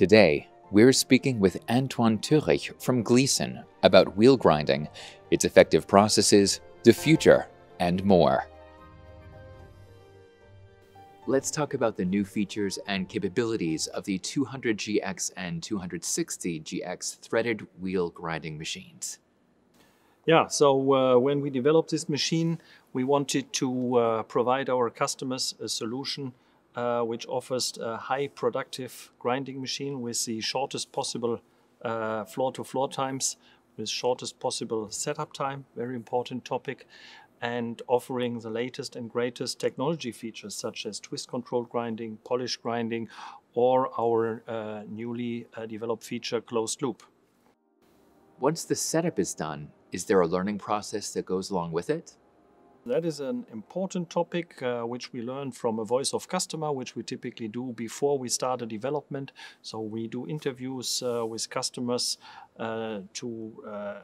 Today, we're speaking with Antoine Türich from Gleason about wheel grinding, its effective processes, the future, and more. Let's talk about the new features and capabilities of the 200GX and 260GX threaded wheel grinding machines. Yeah, so uh, when we developed this machine, we wanted to uh, provide our customers a solution uh, which offers a high productive grinding machine with the shortest possible floor to floor times, with shortest possible setup time, very important topic, and offering the latest and greatest technology features such as twist controlled grinding, polish grinding, or our uh, newly uh, developed feature closed loop. Once the setup is done, is there a learning process that goes along with it? That is an important topic uh, which we learn from a voice of customer, which we typically do before we start a development. So we do interviews uh, with customers uh, to uh,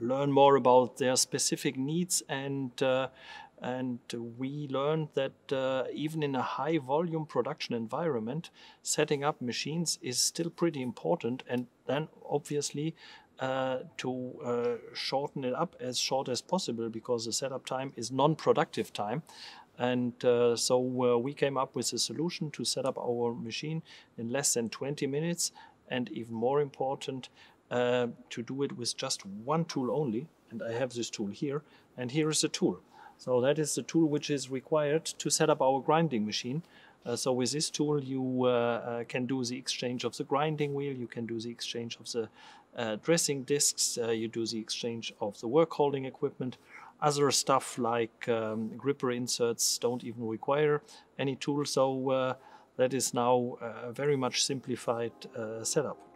learn more about their specific needs and uh, and we learned that uh, even in a high volume production environment, setting up machines is still pretty important. And then obviously uh, to uh, shorten it up as short as possible because the setup time is non-productive time. And uh, so uh, we came up with a solution to set up our machine in less than 20 minutes. And even more important, uh, to do it with just one tool only. And I have this tool here. And here is the tool. So that is the tool which is required to set up our grinding machine. Uh, so with this tool, you uh, uh, can do the exchange of the grinding wheel, you can do the exchange of the uh, dressing discs, uh, you do the exchange of the work holding equipment. Other stuff like um, gripper inserts don't even require any tool, so uh, that is now a very much simplified setup.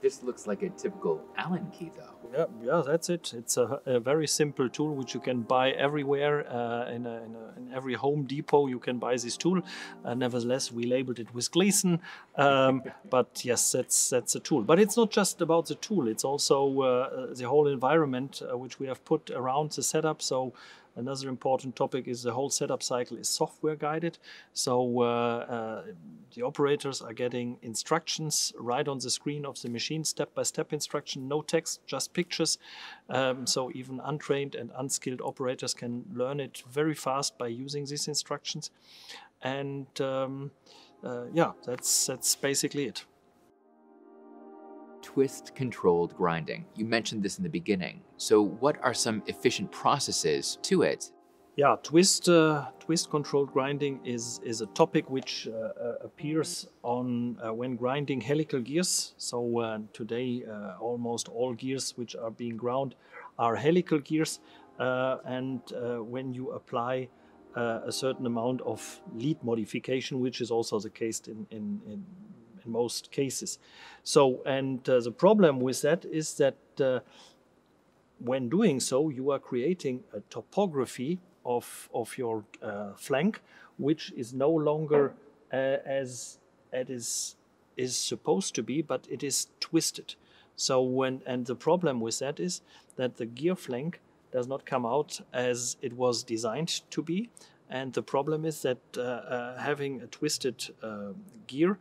This looks like a typical Allen key, though. Yeah, yeah, that's it. It's a, a very simple tool which you can buy everywhere. Uh, in, a, in, a, in, every Home Depot, you can buy this tool. Uh, nevertheless, we labeled it with Gleason. Um, but yes, that's that's a tool. But it's not just about the tool. It's also uh, the whole environment uh, which we have put around the setup. So Another important topic is the whole setup cycle is software guided. So uh, uh, the operators are getting instructions right on the screen of the machine, step by step instruction, no text, just pictures. Um, so even untrained and unskilled operators can learn it very fast by using these instructions. And um, uh, yeah, that's that's basically it twist controlled grinding. You mentioned this in the beginning. So, what are some efficient processes to it? Yeah, twist uh, twist controlled grinding is is a topic which uh, uh, appears on uh, when grinding helical gears. So uh, today, uh, almost all gears which are being ground are helical gears, and when you apply a certain amount of lead modification, which is also the case in, in, in in most cases. So, and uh, the problem with that is that uh, when doing so, you are creating a topography of, of your uh, flank, which is no longer uh, as it is is supposed to be, but it is twisted. So when and the problem with that is that the gear flank does not come out as it was designed to be, and the problem is that uh, uh, having a twisted gear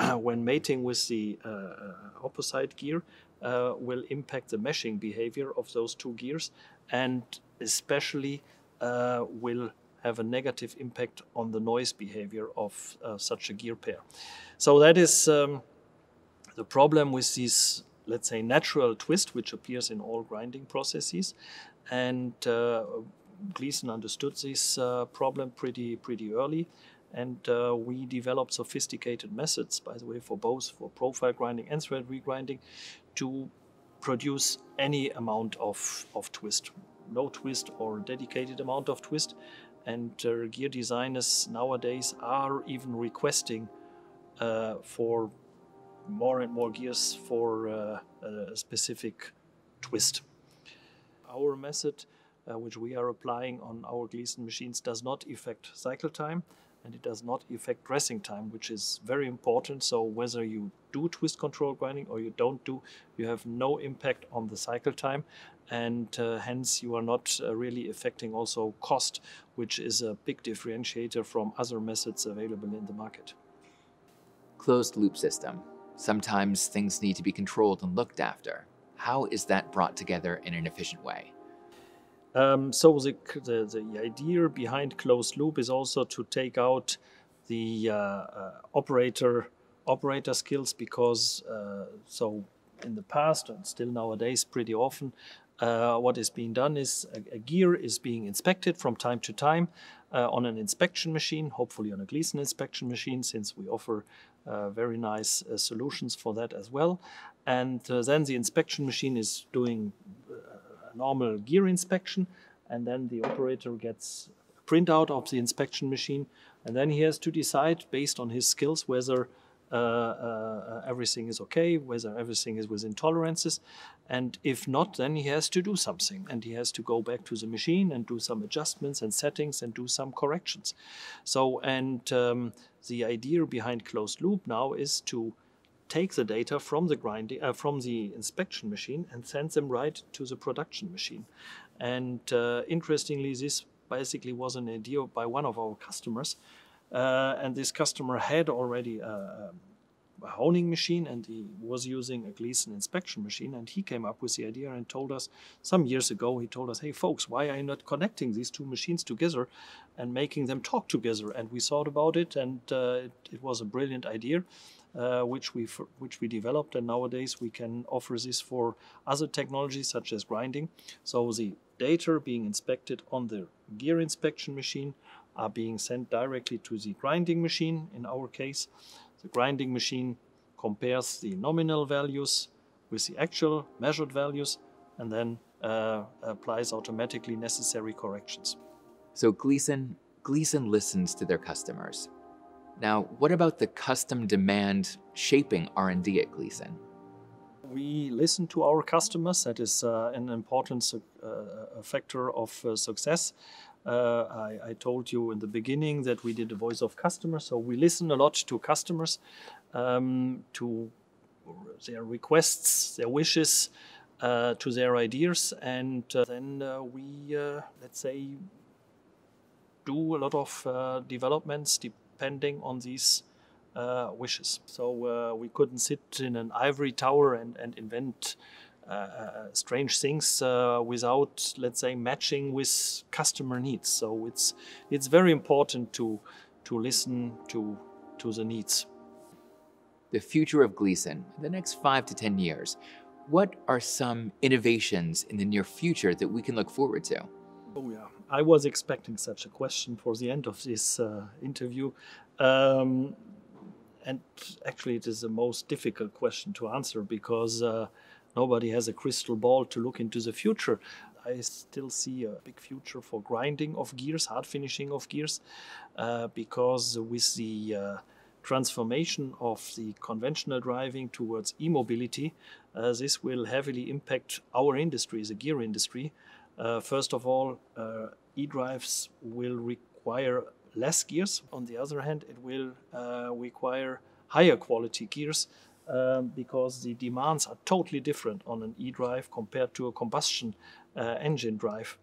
when mating with the uh, uh, opposite gear uh, will impact the meshing behavior of those two gears and especially will have a negative impact on the noise behavior of such a gear pair. So that is um, the problem with these let's say natural twist which appears in all grinding processes and uh, Gleason understood this uh, problem pretty pretty early and uh, we developed sophisticated methods, by the way, for both for profile grinding and threaded grinding to produce any amount of, of twist, no twist or dedicated amount of twist. And uh, gear designers nowadays are even requesting uh, for more and more gears for uh, a specific twist. Our method, uh, which we are applying on our Gleason machines, does not affect cycle time and it does not affect dressing time, which is very important. So whether you do twist control grinding or you don't do, you have no impact on the cycle time, and uh, hence you are not uh, really affecting also cost, which is a big differentiator from other methods available in the market. Closed loop system. Sometimes things need to be controlled and looked after. How is that brought together in an efficient way? Um, so the, the, the, idea behind closed loop is also to take out the uh, uh, operator operator skills because uh, so in the past and still nowadays pretty often uh, what is being done is a, a, gear is being inspected from time to time uh, on an inspection machine, hopefully on a Gleason inspection machine, since we offer uh, very nice solutions for that as well. And then the inspection machine is doing normal gear inspection, and then the operator gets a printout of the inspection machine, and then he has to decide based on his skills whether uh, uh, everything is okay, whether everything is within tolerances. And if not, then he has to do something and he has to go back to the machine and do some adjustments and settings and do some corrections. So, and um, the idea behind closed loop now is to take the data from the grinding uh, from the inspection machine and send them right to the production machine. And uh, interestingly, this basically was an idea by one of our customers uh, and this customer had already a, a, honing machine and he was using a Gleason inspection machine. And he came up with the idea and told us some years ago, he told us, hey, folks, why are you not connecting these two machines together and making them talk together? And we thought about it, and uh, it, it, was a brilliant idea. Uh, which we which we developed, and nowadays we can offer this for other technologies such as grinding. So the data being inspected on the gear inspection machine are being sent directly to the grinding machine in our case. The grinding machine compares the nominal values with the actual measured values and then uh, applies automatically necessary corrections. So Gleason, Gleason listens to their customers. Now, what about the custom demand shaping R&D at Gleason? We listen to our customers. That is uh, an important uh, factor of uh, success. Uh, I, I, told you in the beginning that we did a voice of customers, so we listen a lot to customers, um, to their requests, their wishes, uh, to their ideas, and uh, then uh, we, uh, let's say, do a lot of uh, developments depending on these wishes. So we couldn't sit in an ivory tower and, and invent strange things uh, without, let's say, matching with customer needs. So it's it's very important to to listen to to the needs. The future of Gleason, in the next five to ten years, what are some innovations in the near future that we can look forward to? Oh yeah, I was expecting such a question for the end of this uh, interview. Um, and actually, it is the most difficult question to answer because uh, nobody has a crystal ball to look into the future. I still see a big future for grinding of gears, hard finishing of gears, uh, because with the uh, transformation of the conventional driving towards e mobility, uh, this will heavily impact our industry, the gear industry. Uh, first of all, uh, e drives will require less gears. On the other hand, it will uh, require higher quality gears um, because the demands are totally different on an e-drive compared to a combustion uh, engine drive.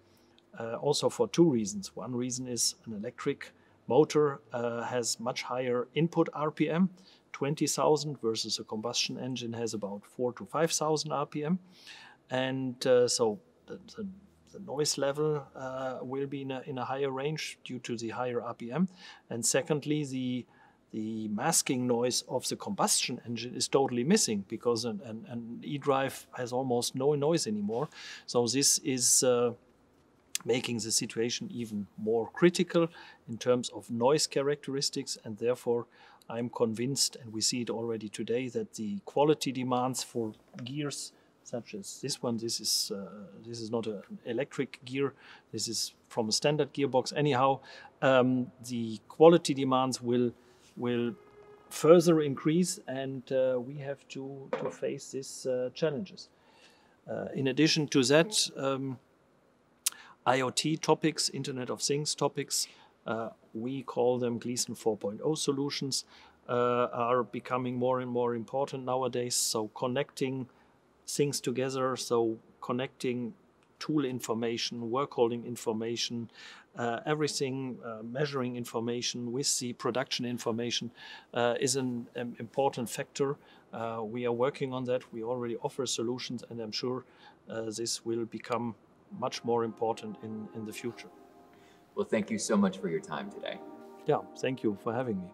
Uh, also for two reasons. One reason is an electric motor uh, has much higher input RPM, 20,000 versus a combustion engine has about 4 to 5,000 RPM. And uh, so the, the, the, noise level uh, will be in a, in a higher range due to the higher RPM. And secondly, the the masking noise of the combustion engine is totally missing because an, an, an e-drive has almost no noise anymore. So this is uh, making the situation even more critical in terms of noise characteristics. And therefore I'm convinced and we see it already today that the quality demands for gears such as this one this is uh, this is not an electric gear. This is from a standard gearbox. Anyhow um, the quality demands will will further increase and uh, we have to, to face these uh, challenges. Uh, in addition to that, um, IoT topics, Internet of Things topics, we call them Gleason 4.0 solutions, are becoming more and more important nowadays. So connecting things together, so connecting tool information, work holding information, uh, everything, uh, measuring information with the production information uh, is an, an, important factor. Uh, we are working on that. We already offer solutions, and I'm sure uh, this will become much more important in, in the future. Well, thank you so much for your time today. Yeah, thank you for having me.